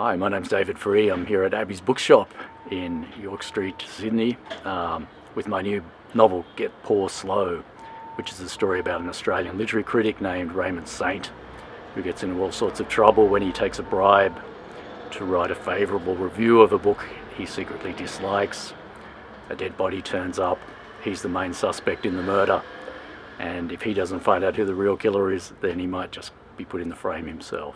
Hi, my name's David Free. I'm here at Abbey's Bookshop in York Street, Sydney, um, with my new novel Get Poor Slow, which is a story about an Australian literary critic named Raymond Saint, who gets into all sorts of trouble when he takes a bribe to write a favourable review of a book he secretly dislikes. A dead body turns up, he's the main suspect in the murder, and if he doesn't find out who the real killer is, then he might just be put in the frame himself.